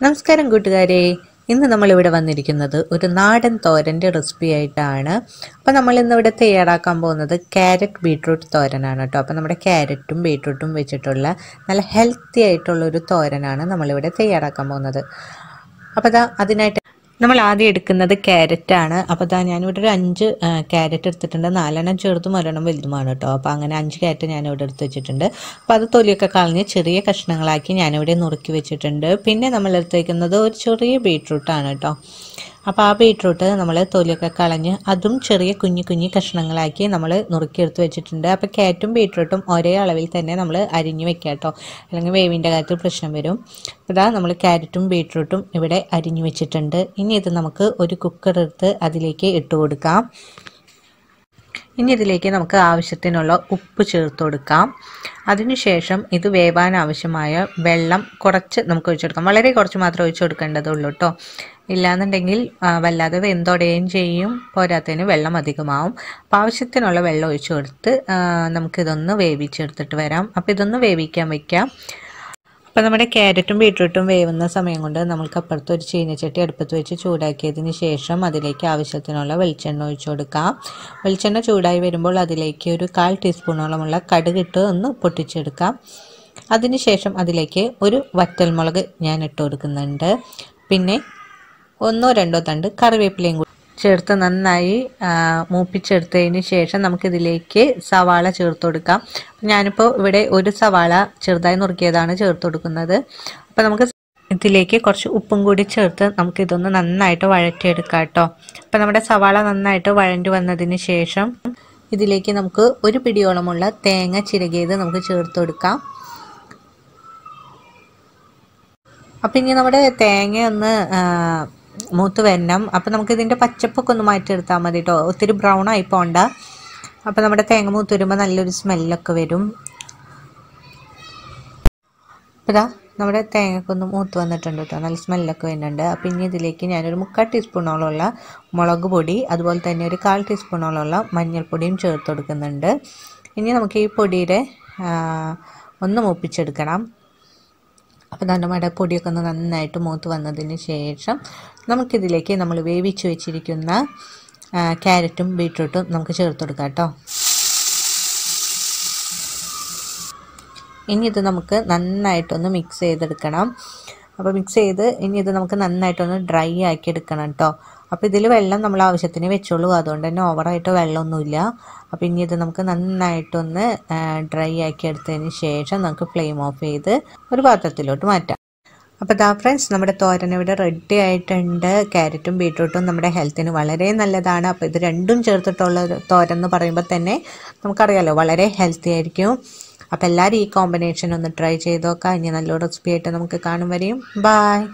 നമസ്കാരം കൂട്ടുകാരെ. ഇന്ന് നമ്മളിവിടെ വന്നിരിക്കുന്നത് ഒരു നാടൻ തോരന്റെ റെസിപ്പി ആയിട്ടാണ്. അപ്പോൾ നമ്മൾ ഇന്നിവിടെ തയ്യാറാക്കാൻ പോകുന്നത് ക്യാരറ്റ് ബീട്രൂട്ട് തോരനാണ് കേട്ടോ. അപ്പോൾ നമ്മുടെ ക്യാരറ്റും ബീട്രൂട്ടും വെച്ചിട്ടുള്ള നല്ല ഹെൽത്തി ആയിട്ടുള്ള ഒരു തോരനാണ് നമ്മളിവിടെ തയ്യാറാക്കാൻ പോകുന്നത്. അപ്പോൾ അതാ അതിനായിട്ട് നമ്മൾ ആദ്യം എടുക്കുന്നത് ക്യാരറ്റാണ്. അപ്പോൾ ഇതാ ഞാനിവിടെ ഒരു അഞ്ച് ക്യാരറ്റ് എടുത്തിട്ടുണ്ട്. നാലെണ്ണം ചെറുതും ഒരെണ്ണം വലുതുമാണ് കേട്ടോ. അപ്പോൾ അങ്ങനെ അഞ്ച് ക്യാരറ്റ് ഞാനിവിടെ എടുത്ത് വെച്ചിട്ടുണ്ട്. അപ്പോൾ അത് തൊലിയൊക്കെ കളഞ്ഞ് ചെറിയ കഷ്ണങ്ങളാക്കി ഞാനിവിടെ നുറുക്കി വെച്ചിട്ടുണ്ട്. പിന്നെ നമ്മൾ എടുത്തേക്കുന്നത് ഒരു ചെറിയ ബീട്രൂട്ടാണ് കേട്ടോ. അപ്പോൾ ആ ബീട്രൂട്ട് നമ്മൾ തൊലിയൊക്കെ കളഞ്ഞ് അതും ചെറിയ കുഞ്ഞു കുഞ്ഞു കഷ്ണങ്ങളാക്കി നമ്മൾ നുറുക്കിയെടുത്ത് വെച്ചിട്ടുണ്ട്. അപ്പോൾ കാറ്റും ബീട്രൂട്ടും ഒരേ അളവിൽ തന്നെ നമ്മൾ അരിഞ്ഞു വെക്കുക കേട്ടോ അല്ലെങ്കിൽ വേവിന്റെ കാര്യത്തിൽ പ്രശ്നം വരും. ഇതാ നമ്മൾ ക്യാരറ്റും ബീട്രൂട്ടും ഇവിടെ അരിഞ്ഞു വെച്ചിട്ടുണ്ട്. ഇനി ഇത് നമുക്ക് ഒരു കുക്കർ എടുത്ത് അതിലേക്ക് ഇട്ട് കൊടുക്കാം. ഇനി ഇതിലേക്ക് നമുക്ക് ആവശ്യത്തിനുള്ള ഉപ്പ് ചേർത്ത് കൊടുക്കാം. അതിനുശേഷം ഇത് വേവാൻ ആവശ്യമായ വെള്ളം കുറച്ച് നമുക്ക് ഒഴിച്ചു കൊടുക്കാം വളരെ കുറച്ച് മാത്രം ഒഴിച്ചു കൊടുക്കേണ്ടതുള്ളൂ കേട്ടോ ഇല്ലാന്നുണ്ടെങ്കിൽ വല്ലാതെ വെന്തൊടയുകയും ചെയ്യും. പോരാത്തതിന് വെള്ളം അധികമാവും. അപ്പോൾ ആവശ്യത്തിനുള്ള വെള്ളം ഒഴിച്ചു കൊടുത്ത് നമുക്കിതൊന്ന് വേവിച്ചെടുത്തിട്ട് വരാം. അപ്പോൾ ഇതൊന്ന് വേവിക്കാൻ വയ്ക്കാം അപ്പോൾ നമ്മുടെ ക്യാരറ്റും ബീട്രൂട്ടും വേവുന്ന സമയം കൊണ്ട് നമുക്ക് അപ്പുറത്ത് ഒരു ചീനച്ചട്ടി അടുപ്പത്ത് വെച്ച് ചൂടാക്കിയതിന് ശേഷം അതിലേക്ക് ആവശ്യത്തിനുള്ള വെളിച്ചെണ്ണ ഒഴിച്ചു കൊടുക്കാം. വെളിച്ചെണ്ണ ചൂടായി വരുമ്പോൾ അതിലേക്ക് ഒരു കാൽ ടീസ്പൂണോളമുള്ള കടുകിട്ട് ഒന്ന് പൊട്ടിച്ചെടുക്കാം. അതിനുശേഷം അതിലേക്ക് ഒരു വറ്റൽമുളക് ഞാൻ ഇട്ട് കൊടുക്കുന്നുണ്ട്. പിന്നെ ഒന്നോ രണ്ടോ തണ്ട് കറിവേപ്പിലയും കൂടി. ചേർത്ത് നന്നായി മൂപ്പിച്ചെടുത്തതിന് ശേഷം നമുക്കിതിലേക്ക് സവാള ചേർത്ത് കൊടുക്കാം. ഞാനിപ്പോൾ ഇവിടെ ഒരു സവാള ചെറുതായി നുറുക്കിയതാണ് ചേർത്ത് കൊടുക്കുന്നത്. അപ്പോൾ നമുക്ക് ഇതിലേക്ക് കുറച്ച് ഉപ്പും കൂടി ചേർത്ത് നമുക്കിതൊന്ന് നന്നായിട്ട് വഴറ്റിയെടുക്കാം കേട്ടോ. അപ്പോൾ നമ്മുടെ സവാള നന്നായിട്ട് വഴണ്ടി വന്നതിന് ശേഷം ഇതിലേക്ക് നമുക്ക് ഒരു പിടിയോളമുള്ള തേങ്ങ ചിരകിയത് നമുക്ക് ചേർത്ത് കൊടുക്കാം. അപ്പം ഇനി നമ്മുടെ തേങ്ങ ഒന്ന് മൂത്ത് വരണം. അപ്പം നമുക്ക് ഇതിന്റെ പച്ചപ്പൊക്കെ ഒന്ന് മാറ്റിയെടുത്താൽ മതി കേട്ടോ ഒത്തിരി ബ്രൗൺ ആയി പോണ്ട. അപ്പം നമ്മുടെ തേങ്ങ മൂത്ത് വരുമ്പോൾ നല്ലൊരു സ്മെല്ലൊക്കെ വരും. അപ്പം ഇതാ നമ്മുടെ തേങ്ങയ്ക്ക് ഒന്ന് മൂത്ത് വന്നിട്ടുണ്ട് കേട്ടോ നല്ല സ്മെല്ലൊക്കെ വരുന്നുണ്ട്. അപ്പം ഇനി ഇതിലേക്ക് ഞാനൊരു മുക്കാൽ ടീസ്പൂണോളമുള്ള മുളക് പൊടി അതുപോലെ തന്നെ ഒരു കാൽ ടീസ്പൂണോളമുള്ള മഞ്ഞൾപ്പൊടിയും ചേർത്ത് കൊടുക്കുന്നുണ്ട് ഇനി നമുക്ക് ഈ പൊടിയുടെ ഒന്ന് മൂപ്പിച്ചെടുക്കണം. അപ്പോൾ നമ്മുടെ പൊടിയൊക്കെ ഒന്ന് നന്നായിട്ട് മൂത്ത് വന്നതിന് ശേഷം നമുക്കിതിലേക്ക് നമ്മൾ വേവിച്ച് വെച്ചിരിക്കുന്ന ക്യാരറ്റും ബീട്രൂട്ടും നമുക്ക് ചേർത്ത് കൊടുക്കാം കേട്ടോ. ഇനി ഇത് നമുക്ക് നന്നായിട്ടൊന്ന് മിക്സ് ചെയ്തെടുക്കണം. അപ്പോൾ മിക്സ് ചെയ്ത് ഇനി ഇത് നമുക്ക് നന്നായിട്ടൊന്ന് ഡ്രൈ ആക്കി എടുക്കണം കേട്ടോ. അപ്പോൾ ഇതിൽ വെള്ളം നമ്മൾ ആവശ്യത്തിന് വെച്ചോളൂ. അതുകൊണ്ട് തന്നെ ഓവറായിട്ട് വെള്ളമൊന്നുമില്ല. അപ്പോൾ ഇനി ഇത് നമുക്ക് നന്നായിട്ടൊന്ന് ഡ്രൈ ആക്കി എടുത്തതിന് ശേഷം നമുക്ക് ഫ്ലെയിം ഓഫ് ചെയ്ത് ഒരു പാത്രത്തിലോട്ട് മാറ്റാം. അപ്പോൾ ദാ ഫ്രണ്ട്സ് നമ്മുടെ തോരൻ ഇവിടെ റെഡി ആയിട്ടുണ്ട്. ക്യാരറ്റും ബീട്രൂട്ടും നമ്മുടെ ഹെൽത്തിന് വളരെ നല്ലതാണ്. അപ്പോൾ ഇത് രണ്ടും ചേർത്തിട്ടുള്ള തോരൻ എന്ന് പറയുമ്പോൾ തന്നെ നമുക്കറിയാലോ വളരെ ഹെൽത്തി ആയിരിക്കും. അപ്പോൾ എല്ലാവരും ഈ കോമ്പിനേഷൻ ഒന്ന് ട്രൈ ചെയ്ത് നോക്കാം. ഇനി നല്ലൊരു റെസിപ്പി ആയിട്ട് നമുക്ക് കാണും വരെയും. ബായ്